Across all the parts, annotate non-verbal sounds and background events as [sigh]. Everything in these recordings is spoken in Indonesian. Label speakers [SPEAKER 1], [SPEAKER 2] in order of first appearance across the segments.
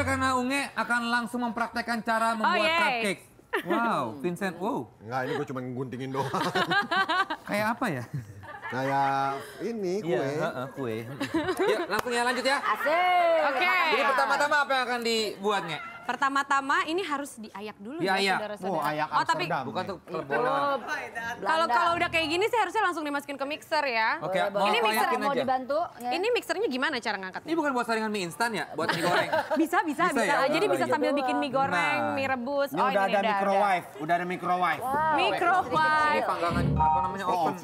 [SPEAKER 1] spesial karena Unge akan langsung mempraktekkan cara membuat
[SPEAKER 2] yes.
[SPEAKER 1] cupcake. Wow, Vincent, wow.
[SPEAKER 3] Enggak, ini gue cuma guntingin doang. [laughs]
[SPEAKER 1] Kayak apa ya?
[SPEAKER 3] Kayak ini kue.
[SPEAKER 1] Iya, heeh, kue. Yuk, langsung ya lanjut ya.
[SPEAKER 4] Asik.
[SPEAKER 2] Oke.
[SPEAKER 1] Jadi pertama-tama apa yang akan dibuat, Nge?
[SPEAKER 2] Pertama-tama ini harus diayak dulu ya
[SPEAKER 1] Diayak.
[SPEAKER 2] saudara-saudara.
[SPEAKER 3] Oh, ayak
[SPEAKER 2] Oh, tapi
[SPEAKER 3] Amsterdam.
[SPEAKER 1] Bukan
[SPEAKER 3] nih.
[SPEAKER 1] tuh klub bola.
[SPEAKER 2] kalau kalau udah kayak gini sih harusnya langsung dimasukin ke mixer ya.
[SPEAKER 1] Oke,
[SPEAKER 4] boleh.
[SPEAKER 2] Ini mixer
[SPEAKER 4] mau
[SPEAKER 1] aja.
[SPEAKER 4] dibantu? ya?
[SPEAKER 2] Ini mixernya gimana cara
[SPEAKER 1] Ini
[SPEAKER 2] ngangkatnya?
[SPEAKER 1] bukan buat saringan mie instan ya? Buat mie goreng? [laughs]
[SPEAKER 2] Bisa, bisa,
[SPEAKER 1] Bisa
[SPEAKER 2] bisa.
[SPEAKER 1] ya?
[SPEAKER 2] Jadi bisa
[SPEAKER 4] Iya
[SPEAKER 2] sambil bikin mie goreng,
[SPEAKER 1] Nah.
[SPEAKER 2] mie rebus.
[SPEAKER 5] Ini
[SPEAKER 2] Oh,
[SPEAKER 5] udah
[SPEAKER 2] ini
[SPEAKER 5] ada
[SPEAKER 2] udah
[SPEAKER 5] microwave, udah ada microwave.
[SPEAKER 4] Wow.
[SPEAKER 2] Microwave.
[SPEAKER 1] Ini panggangan, apa namanya, oven.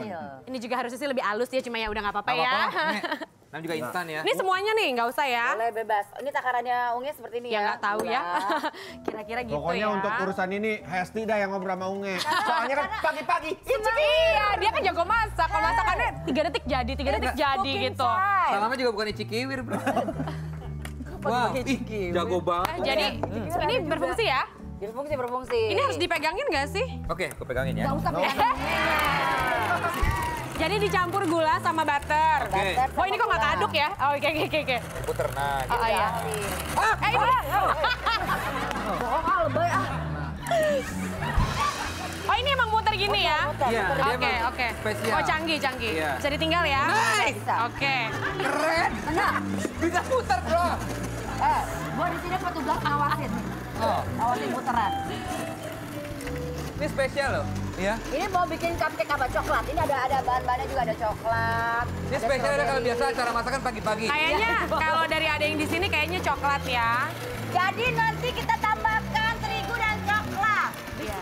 [SPEAKER 2] Ini juga harusnya sih lebih halus ya, cuma ya udah nggak apa-apa
[SPEAKER 1] Apa
[SPEAKER 2] ya. [laughs]
[SPEAKER 1] Namanya juga instan ya.
[SPEAKER 2] Ini semuanya nih, nggak usah ya.
[SPEAKER 4] Boleh bebas. Ini takarannya Unge seperti ini
[SPEAKER 2] Ya
[SPEAKER 4] ya.
[SPEAKER 2] nggak tahu ya.
[SPEAKER 4] Gula. [laughs]
[SPEAKER 2] Kira-kira gitu
[SPEAKER 5] Pokoknya
[SPEAKER 2] ya.
[SPEAKER 5] untuk urusan ini Hesti dah yang ngobrol sama Unge. Soalnya kan pagi-pagi.
[SPEAKER 2] Iya, dia kan jago masak. Kalau masakannya tiga detik jadi, tiga detik jadi gitu.
[SPEAKER 1] Salamnya juga bukan Icikiwir, bro. ih, jago banget.
[SPEAKER 2] Eh, jadi ini berfungsi ya?
[SPEAKER 4] Berfungsi, berfungsi.
[SPEAKER 2] Ini harus dipegangin nggak sih?
[SPEAKER 1] Oke, aku pegangin ya.
[SPEAKER 4] Nggak usah pegang.
[SPEAKER 2] Jadi dicampur gula sama butter.
[SPEAKER 1] Oke.
[SPEAKER 2] Oh ini kok nggak kaduk ya? Oh oke oke oke, oke.
[SPEAKER 1] Puter, nah gitu.
[SPEAKER 2] Oh iya. Eh ini.
[SPEAKER 4] Bohong ah, lebay ah.
[SPEAKER 2] Oh ini emang muter gini ya?
[SPEAKER 1] Iya.
[SPEAKER 2] Oke oke. Oh canggih canggih.
[SPEAKER 1] Iya.
[SPEAKER 2] Bisa ditinggal ya?
[SPEAKER 1] Nice.
[SPEAKER 4] Bisa.
[SPEAKER 2] Oke.
[SPEAKER 1] Keren.
[SPEAKER 4] Benar.
[SPEAKER 1] Bisa puter, bro.
[SPEAKER 4] Eh, gua di sini petugas awasin.
[SPEAKER 1] Oh,
[SPEAKER 4] Awasin puteran.
[SPEAKER 1] ini spesial loh. Iya.
[SPEAKER 4] Ini mau bikin cupcake apa coklat? Ini ada ada bahan-bahannya juga ada coklat.
[SPEAKER 1] Ini
[SPEAKER 4] ada
[SPEAKER 1] spesial ada kalau biasa cara masakan pagi-pagi.
[SPEAKER 2] Kayaknya [laughs] kalau dari ada yang di sini kayaknya coklat ya.
[SPEAKER 4] Jadi nanti kita tambahkan terigu dan coklat.
[SPEAKER 2] Iya.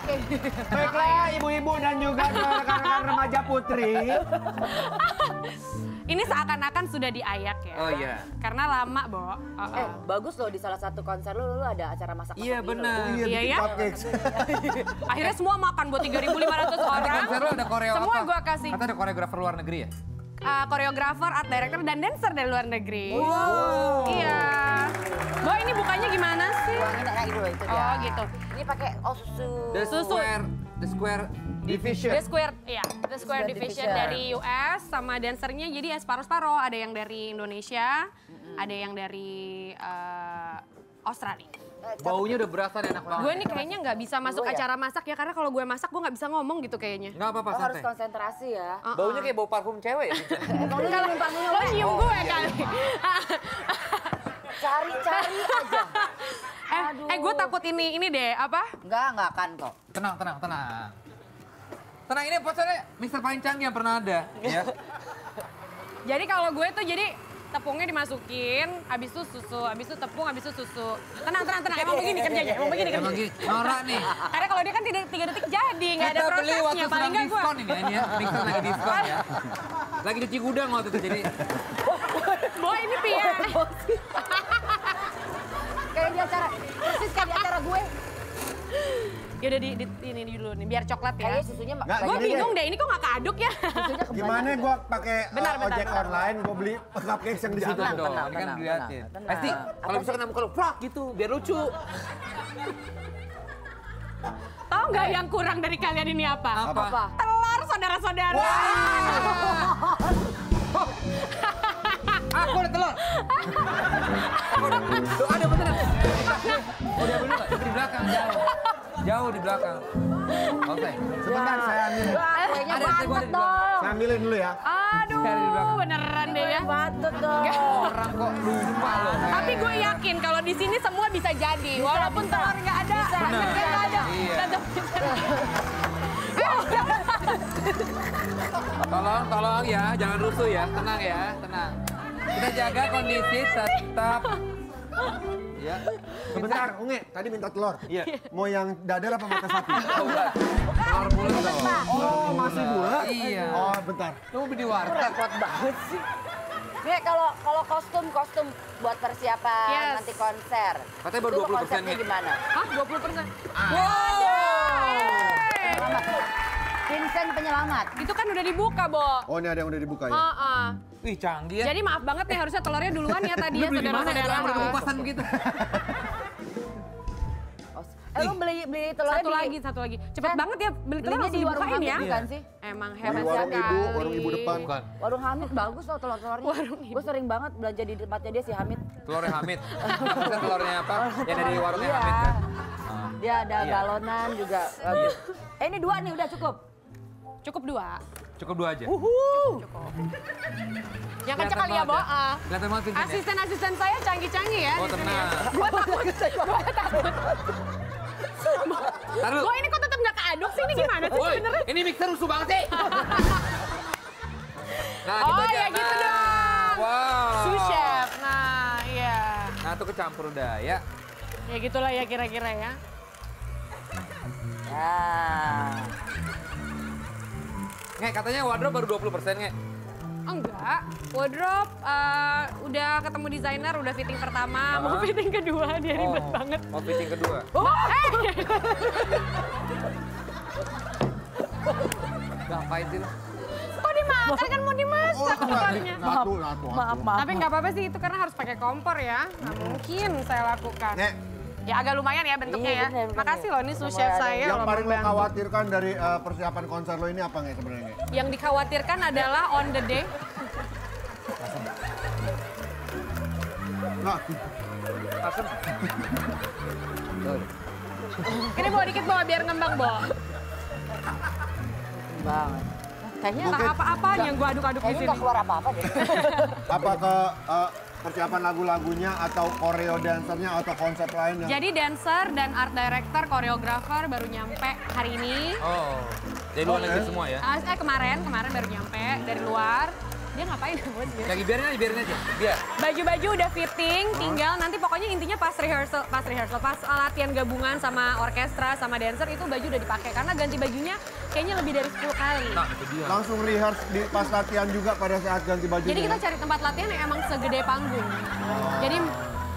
[SPEAKER 5] Baiklah ibu-ibu dan juga [laughs] rekan-rekan remaja putri. [laughs]
[SPEAKER 2] Ini seakan-akan sudah diayak ya.
[SPEAKER 1] Oh iya.
[SPEAKER 2] Karena lama, Bo. Oh, oh.
[SPEAKER 4] Eh, bagus loh di salah satu konser lu, lu ada acara masak-masak
[SPEAKER 1] Iya,
[SPEAKER 4] gitu
[SPEAKER 1] benar.
[SPEAKER 4] loh.
[SPEAKER 2] Iya
[SPEAKER 5] bikin
[SPEAKER 2] ya? [laughs] Akhirnya semua makan buat 3.500
[SPEAKER 1] Nanti
[SPEAKER 2] orang.
[SPEAKER 1] konser lo ada koreo
[SPEAKER 2] Semua
[SPEAKER 1] apa?
[SPEAKER 2] gua kasih.
[SPEAKER 1] Kata ada koreografer luar negeri ya?
[SPEAKER 2] Uh, koreografer, art director, dan dancer dari luar negeri.
[SPEAKER 1] Wow.
[SPEAKER 2] Iya. Bo, ini bukanya gimana sih?
[SPEAKER 4] Nah, itu loh, itu dia.
[SPEAKER 2] Oh, gitu.
[SPEAKER 4] Ini pakai oh susu.
[SPEAKER 1] The
[SPEAKER 2] Susu.
[SPEAKER 1] Square, The Square
[SPEAKER 5] Division.
[SPEAKER 2] The Square, iya, The Square Division
[SPEAKER 4] Division.
[SPEAKER 2] dari US sama dancernya jadi ya separuh-separuh. Ada yang dari Indonesia, ada yang dari uh, Australia.
[SPEAKER 4] Eh,
[SPEAKER 1] Baunya udah berasa nih, enak banget.
[SPEAKER 2] Gue nih kayaknya nggak bisa masuk
[SPEAKER 4] Gua ya?
[SPEAKER 2] acara masak ya karena kalau gue masak gue nggak bisa ngomong gitu kayaknya.
[SPEAKER 1] Nggak apa-apa,
[SPEAKER 4] Oh, harus konsentrasi ya.
[SPEAKER 2] Uh-uh.
[SPEAKER 1] Baunya kayak bau parfum cewek ya? [laughs]
[SPEAKER 4] Emang lu
[SPEAKER 2] Kalau
[SPEAKER 4] nyium parfumnya
[SPEAKER 2] lo nyium
[SPEAKER 1] Oh,
[SPEAKER 2] gue
[SPEAKER 1] iya,
[SPEAKER 2] kali.
[SPEAKER 4] Cari-cari aja. [laughs]
[SPEAKER 2] eh, eh gue takut ini ini deh apa?
[SPEAKER 4] Enggak, enggak akan kok.
[SPEAKER 1] tenang, tenang, tenang. Tenang, ini pokoknya mixer paling canggih yang pernah ada. Ya.
[SPEAKER 2] Jadi kalau gue tuh jadi tepungnya dimasukin, habis itu susu, habis itu tepung, habis itu susu. Tenang, tenang, tenang. Emang begini [laughs] kerjanya, emang begini
[SPEAKER 1] Emang
[SPEAKER 2] kerjanya.
[SPEAKER 1] gitu, norak nih.
[SPEAKER 2] Karena kalau dia kan tiga, tiga detik jadi, nggak ada
[SPEAKER 1] Kita beli waktu
[SPEAKER 2] prosesnya. Paling
[SPEAKER 1] sedang
[SPEAKER 2] nggak gue.
[SPEAKER 1] diskon ini ya, ini ya. Mixer lagi diskon ya. Lagi di Cigudang waktu itu, jadi [laughs]
[SPEAKER 2] Boy ini Pia. [laughs]
[SPEAKER 4] Kayak di acara, persis kayak di acara gue.
[SPEAKER 2] Ya udah di, di, ini dulu nih, biar coklat ya.
[SPEAKER 4] Kayaknya susunya
[SPEAKER 5] Nggak,
[SPEAKER 2] Gue bingung
[SPEAKER 5] deh.
[SPEAKER 2] deh, ini kok nggak keaduk ya? [laughs]
[SPEAKER 5] Gimana gua pakai
[SPEAKER 2] Bentar,
[SPEAKER 5] uh, ojek
[SPEAKER 2] bentar.
[SPEAKER 5] online, gua beli cupcakes yang di situ.
[SPEAKER 1] dong.
[SPEAKER 4] tenang,
[SPEAKER 1] Ini kan
[SPEAKER 4] tenang,
[SPEAKER 1] diliatin.
[SPEAKER 4] tenang, tenang.
[SPEAKER 1] Pasti kalau bisa kena muka lu, plak gitu, biar lucu.
[SPEAKER 2] Tahu nggak yang kurang dari kalian ini apa?
[SPEAKER 1] Apa?
[SPEAKER 4] Apa?
[SPEAKER 2] Telur saudara-saudara. [laughs]
[SPEAKER 1] Aku ada telur. [laughs] Aku ada. Tuh ada beneran. Oh, dia dulu nggak? Itu di belakang, jauh. Jauh di belakang. Oke.
[SPEAKER 5] Sebentar saya ambil.
[SPEAKER 4] Wah, kuenya
[SPEAKER 1] Ada, belakang.
[SPEAKER 4] dong.
[SPEAKER 5] Saya ambilin dulu ya.
[SPEAKER 2] Aduh, beneran deh ya.
[SPEAKER 4] Batut dong.
[SPEAKER 1] Orang kok lupa loh.
[SPEAKER 2] Tapi gue yakin kalau di sini semua bisa jadi, walaupun
[SPEAKER 4] bisa.
[SPEAKER 2] telur nggak ada,
[SPEAKER 4] Bisa.
[SPEAKER 2] nggak nggak ada,
[SPEAKER 1] Iya.
[SPEAKER 2] tetap bisa. [laughs]
[SPEAKER 1] Tolong, tolong ya, jangan rusuh ya, tenang ya, tenang. Kita jaga kondisi tetap. Ya.
[SPEAKER 5] Sebentar, Unge, tadi minta telur.
[SPEAKER 1] Iya.
[SPEAKER 5] Mau yang dadar apa mata sapi? [laughs]
[SPEAKER 1] Oh. Telur bulat dong.
[SPEAKER 5] Oh, masih bulat?
[SPEAKER 1] Iya.
[SPEAKER 5] Oh, bentar.
[SPEAKER 1] Tunggu di warteg.
[SPEAKER 4] Repot banget sih. Nih kalau kalau kostum kostum buat persiapan
[SPEAKER 2] Yes.
[SPEAKER 4] nanti konser.
[SPEAKER 1] Katanya baru
[SPEAKER 4] Itu
[SPEAKER 1] 20%
[SPEAKER 4] konsepnya
[SPEAKER 1] nih.
[SPEAKER 4] gimana?
[SPEAKER 2] Hah, 20 persen?
[SPEAKER 1] Wow.
[SPEAKER 4] Penyelamat. Vincent penyelamat.
[SPEAKER 2] Itu kan udah dibuka, Bo.
[SPEAKER 5] Oh, ini ada yang udah dibuka ya?
[SPEAKER 2] Heeh.
[SPEAKER 1] Wih, canggih ya.
[SPEAKER 2] Jadi maaf banget nih, harusnya telurnya duluan ya tadi
[SPEAKER 1] Lu
[SPEAKER 2] ya,
[SPEAKER 1] beli ya?
[SPEAKER 2] saudara-saudara.
[SPEAKER 1] Kupasan begitu.
[SPEAKER 4] Oh, Eh lu beli beli telurnya
[SPEAKER 2] Satu
[SPEAKER 4] di-
[SPEAKER 2] lagi, satu lagi. Cepet
[SPEAKER 4] Kan,
[SPEAKER 2] banget ya beli telur langsung
[SPEAKER 4] di warung Hamid
[SPEAKER 2] ya.
[SPEAKER 4] bukan sih?
[SPEAKER 2] Emang hebat
[SPEAKER 3] warung
[SPEAKER 2] sekali.
[SPEAKER 3] ibu, warung ibu depan.
[SPEAKER 1] Bukan.
[SPEAKER 4] Warung Hamid bagus loh telur-telurnya.
[SPEAKER 2] Warung Ibu.
[SPEAKER 4] Gue sering banget belanja di tempatnya dia si Hamid.
[SPEAKER 1] Telurnya Hamid. [laughs] Maksudnya telurnya apa? Yang dari warungnya
[SPEAKER 4] Iya.
[SPEAKER 1] Hamid kan?
[SPEAKER 4] Dia ada
[SPEAKER 1] Iya.
[SPEAKER 4] galonan juga bagus. Eh ini dua nih udah cukup.
[SPEAKER 2] Cukup dua.
[SPEAKER 1] Cukup dua aja.
[SPEAKER 2] Cukup. Yang kenceng kali ya, Bo.
[SPEAKER 1] banget
[SPEAKER 2] Ah.
[SPEAKER 1] Kelihatan banget ya?
[SPEAKER 2] Asisten-asisten saya canggih-canggih ya.
[SPEAKER 1] Oh
[SPEAKER 2] sini ya.
[SPEAKER 1] tenang. [laughs]
[SPEAKER 2] Gua takut. Gua takut.
[SPEAKER 1] Taruh.
[SPEAKER 2] Gua ini kok tetap nggak keaduk sih? Ini gimana sih
[SPEAKER 1] Woi,
[SPEAKER 2] sebenarnya?
[SPEAKER 1] ini mixer rusuh banget sih. [laughs] Nah,
[SPEAKER 2] Oh,
[SPEAKER 1] aja.
[SPEAKER 2] ya gitu
[SPEAKER 1] Nah,
[SPEAKER 2] dong.
[SPEAKER 1] Wow.
[SPEAKER 2] Sous chef. Nah, iya.
[SPEAKER 1] Nah, tuh kecampur udah ya.
[SPEAKER 2] Ya gitulah ya kira-kira ya.
[SPEAKER 4] Ya.
[SPEAKER 1] Nge, katanya wardrobe baru 20% nge.
[SPEAKER 2] Enggak, wardrobe eh, udah ketemu desainer, udah fitting pertama, mau
[SPEAKER 1] Hah?
[SPEAKER 2] fitting kedua, dia ribet
[SPEAKER 1] Oh,
[SPEAKER 2] banget.
[SPEAKER 1] Oh, fitting kedua.
[SPEAKER 2] Oh, eh!
[SPEAKER 1] Ngapain sih lu?
[SPEAKER 2] Kok dimakan kan mau dimasak telurnya.
[SPEAKER 3] Satu, satu,
[SPEAKER 4] Maaf, maaf.
[SPEAKER 2] Tapi nggak apa-apa sih itu karena harus pakai kompor ya. Nggak mungkin saya lakukan.
[SPEAKER 3] Nek,
[SPEAKER 2] Ya agak lumayan ya bentuknya
[SPEAKER 4] Iya,
[SPEAKER 2] ya.
[SPEAKER 4] bener, bener.
[SPEAKER 2] Makasih loh ini sous chef saya
[SPEAKER 3] yang paling lo khawatirkan dari eh, persiapan konser lo ini apa nggak sebenarnya?
[SPEAKER 2] Yang dikhawatirkan adalah on the day.
[SPEAKER 3] Nah,
[SPEAKER 1] Asem.
[SPEAKER 2] Ini bawa dikit bawa biar ngembang bawa.
[SPEAKER 4] banget. Kayaknya
[SPEAKER 2] Tak apa-apaan yang gua aduk-aduk di
[SPEAKER 4] kayaknya
[SPEAKER 2] sini.
[SPEAKER 4] nggak keluar apa-apa deh. [laughs]
[SPEAKER 3] apa ke eh, persiapan lagu-lagunya atau koreo dancernya atau konsep lain yang
[SPEAKER 2] Jadi dancer dan art director, koreografer baru nyampe hari ini.
[SPEAKER 1] Oh, dari luar
[SPEAKER 3] Oke.
[SPEAKER 1] negeri semua ya?
[SPEAKER 2] Ah, eh kemarin, kemarin baru nyampe dari luar. Dia ngapain buat dia?
[SPEAKER 1] Lagi biarin aja, biarin aja. Biar.
[SPEAKER 2] Baju-baju udah fitting, tinggal nanti pokoknya intinya pas rehearsal, pas rehearsal, pas latihan gabungan sama orkestra, sama dancer itu baju udah dipakai karena ganti bajunya kayaknya lebih dari 10 kali.
[SPEAKER 1] Nah, itu dia.
[SPEAKER 3] langsung rehearse di pas latihan juga pada saat ganti baju?
[SPEAKER 2] Jadi kita cari tempat latihan yang emang segede panggung. Jadi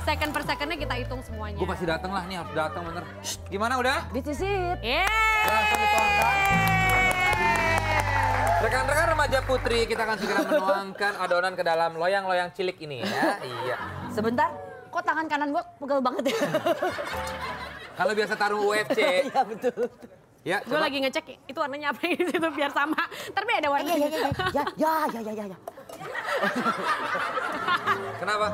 [SPEAKER 2] second per secondnya kita hitung semuanya.
[SPEAKER 1] Gue pasti dateng lah, nih harus datang bener. Shh, Gimana udah?
[SPEAKER 4] This is it.
[SPEAKER 1] Langsung dituangkan. Rekan-rekan remaja putri, kita akan segera menuangkan adonan ke dalam loyang-loyang cilik ini ya. Iya.
[SPEAKER 4] Sebentar, kok tangan kanan gua pegel banget ya?
[SPEAKER 1] Kalau biasa tarung UFC. [laughs]
[SPEAKER 4] Iya betul.
[SPEAKER 1] Ya,
[SPEAKER 2] gue lagi ngecek itu warnanya apa di situ biar sama. Tapi ada warnanya
[SPEAKER 4] Ya ya ya ya ya ya ya. ya.
[SPEAKER 1] Kenapa?